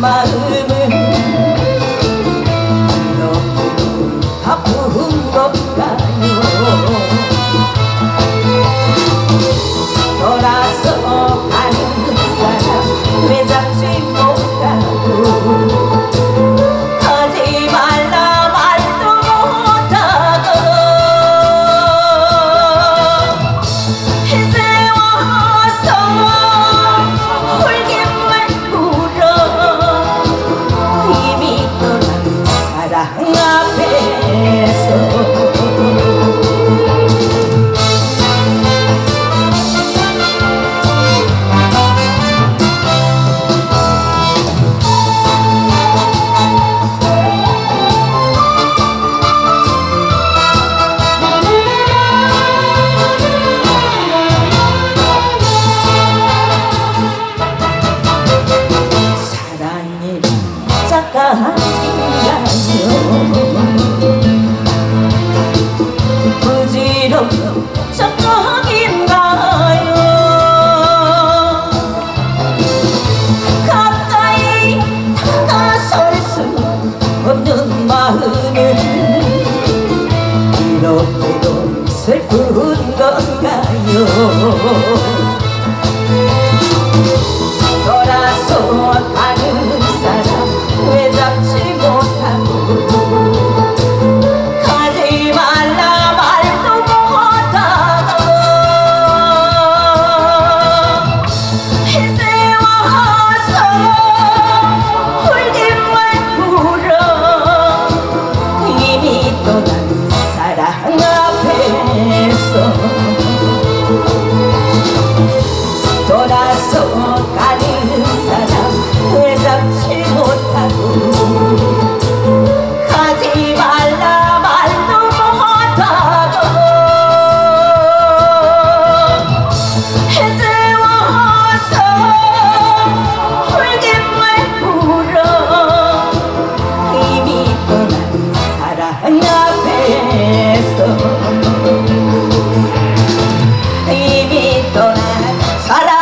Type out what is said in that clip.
마음은 너무 아픈 것 같아요 carga na. 슬픈 건가요 앞에서 이미 떠난 사랑